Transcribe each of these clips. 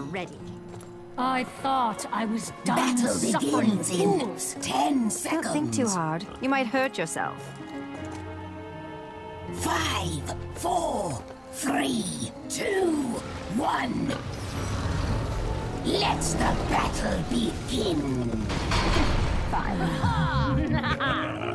are ready. I thought I was done Battle suffering begins in fools. ten seconds. Don't think too hard. You might hurt yourself. Five, four, three, two, one. Let the battle begin. Should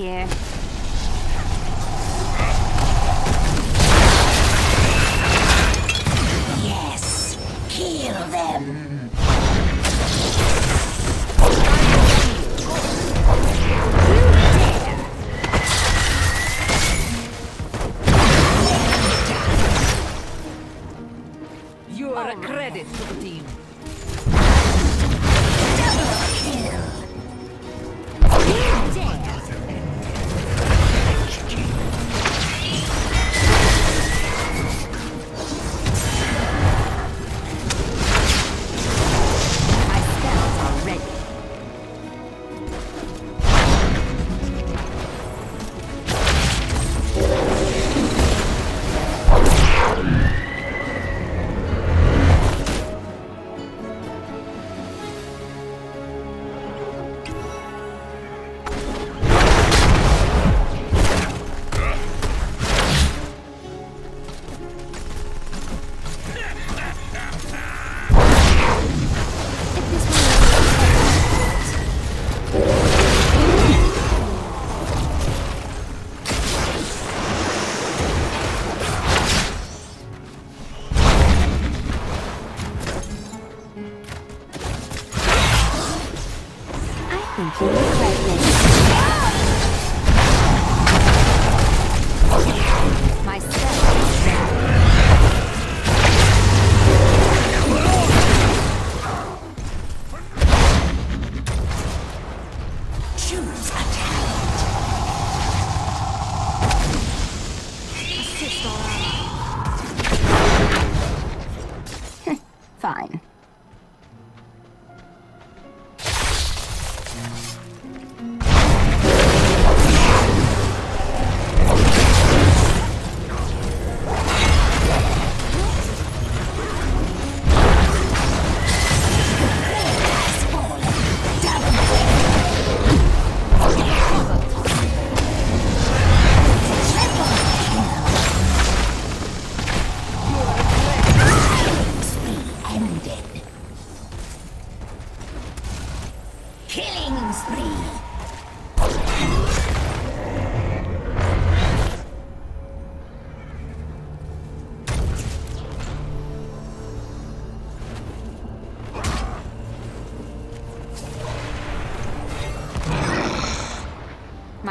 here? Yes, kill them. You are a credit to the team. Double My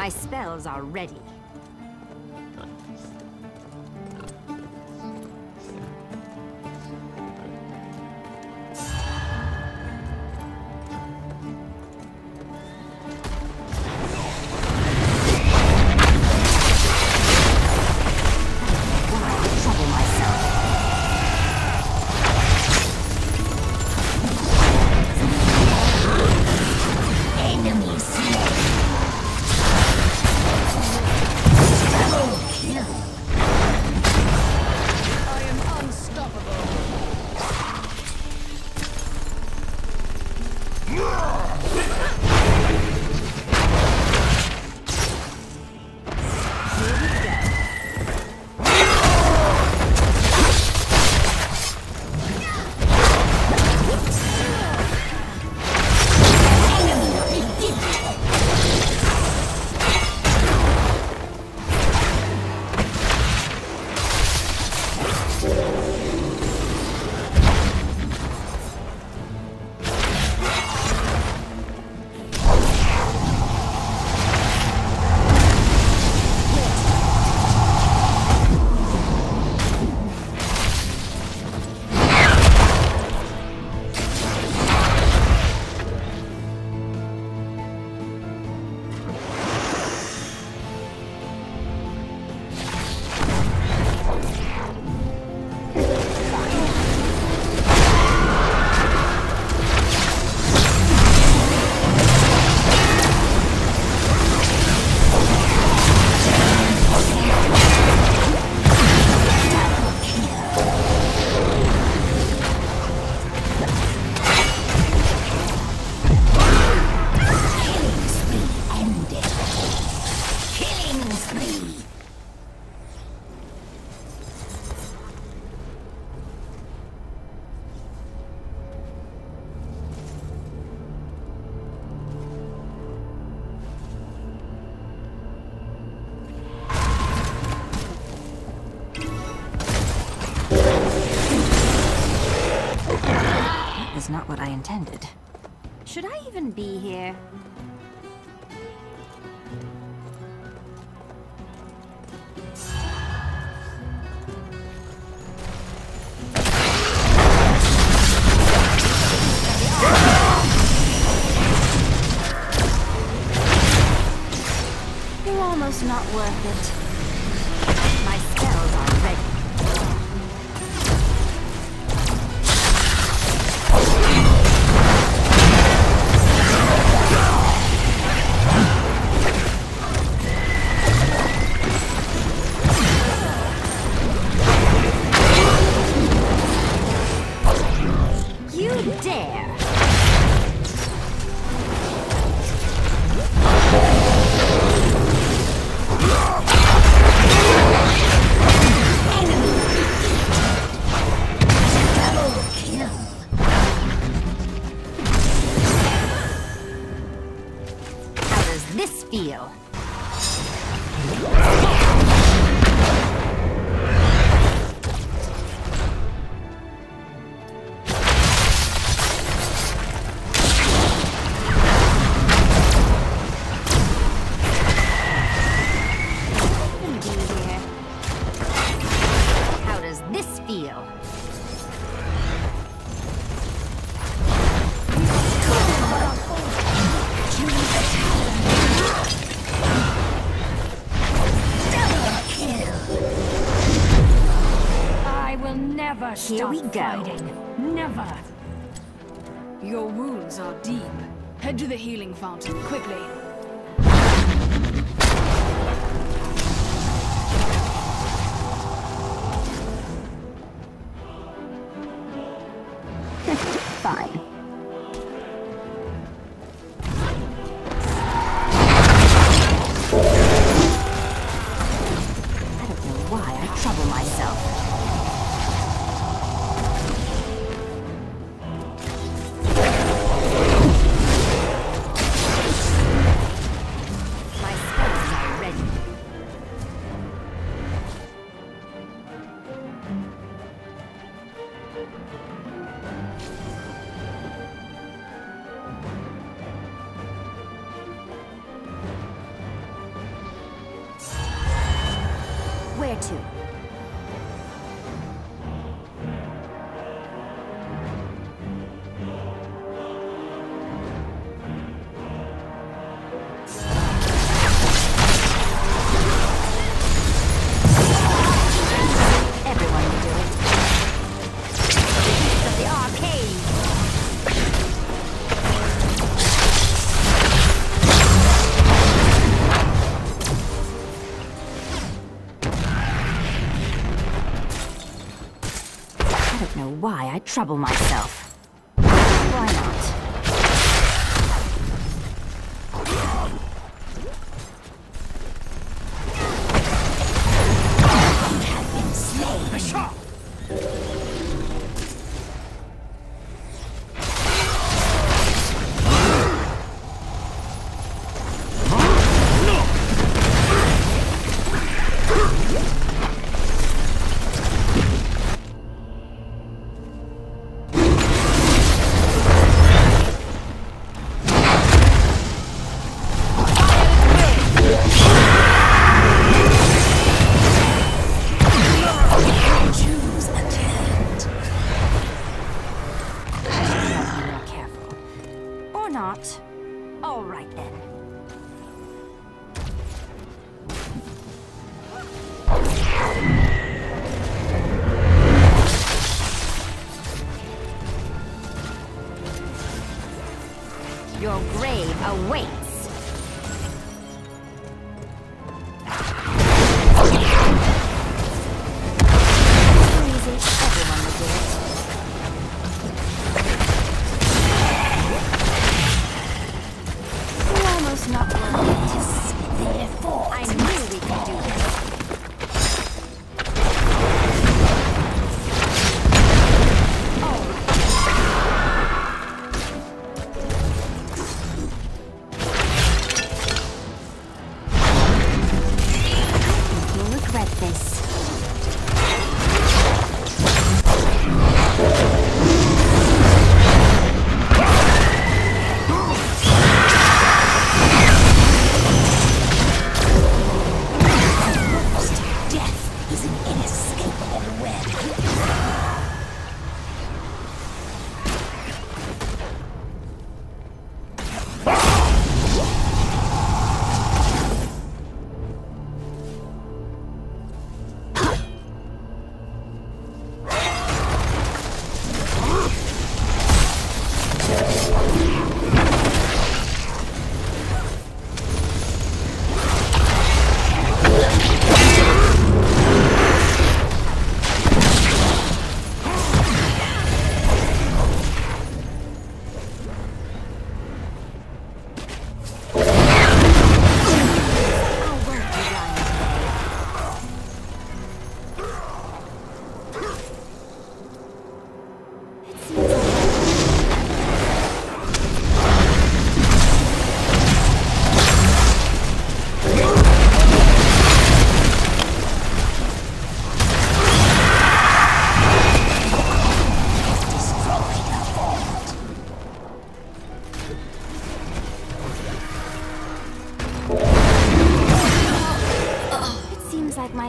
My spells are ready. Should I even be here? You're almost not worth it. Here we go. Fighting. Never. Your wounds are deep. Head to the healing fountain, quickly. to. trouble myself.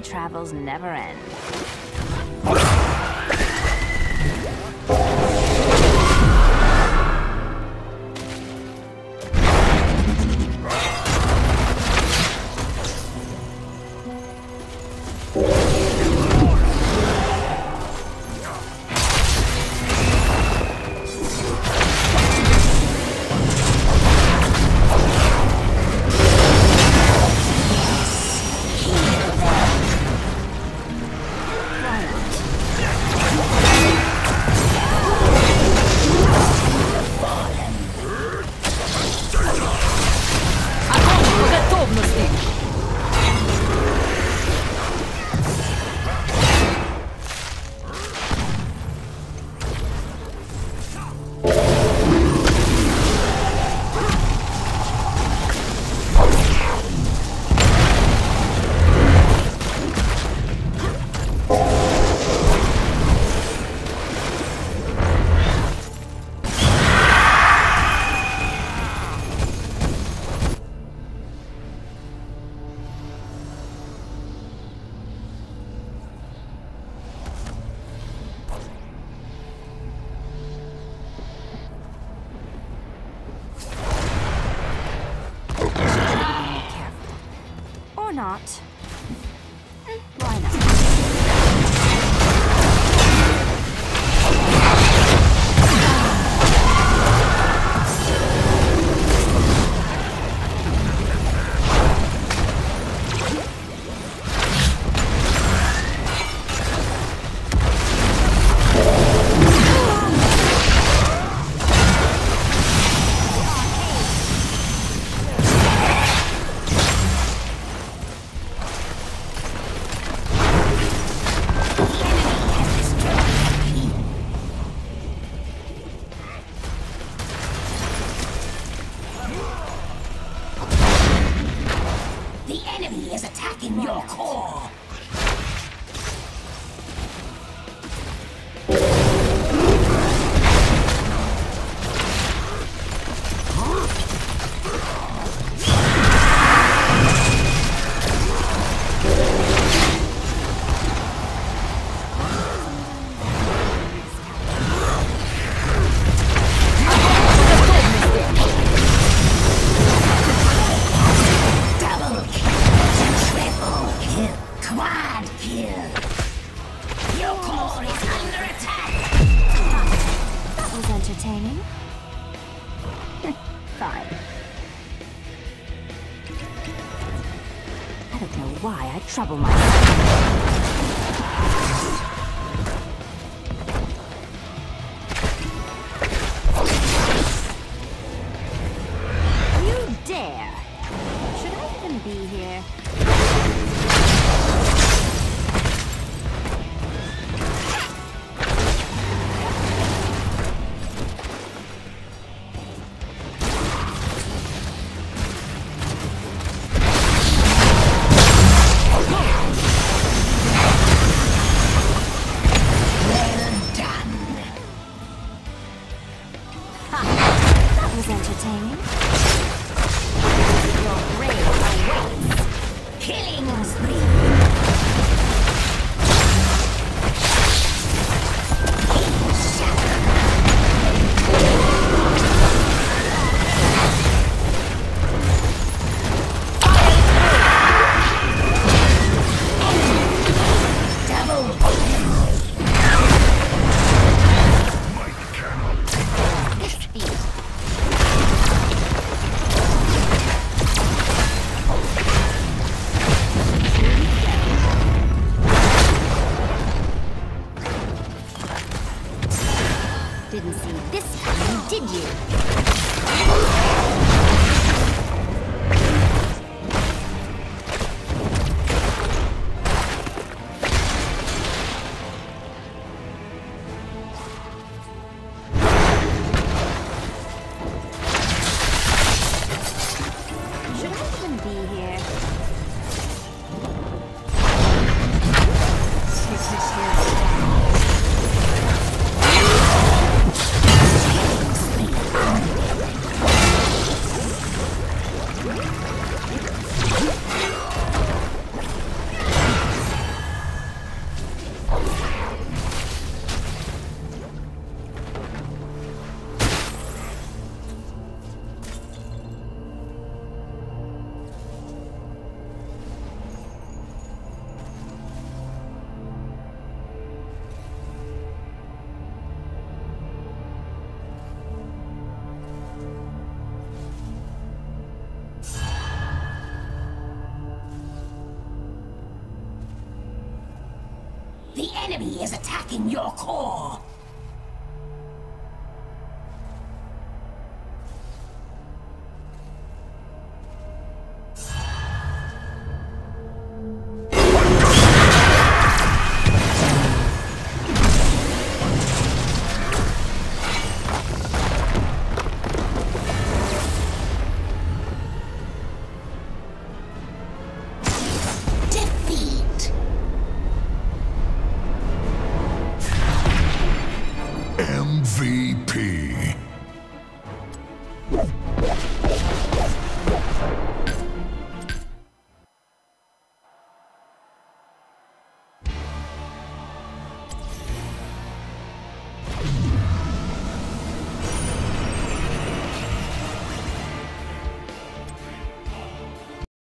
travels never end. not. trouble myself. need you. enemy is attacking your core.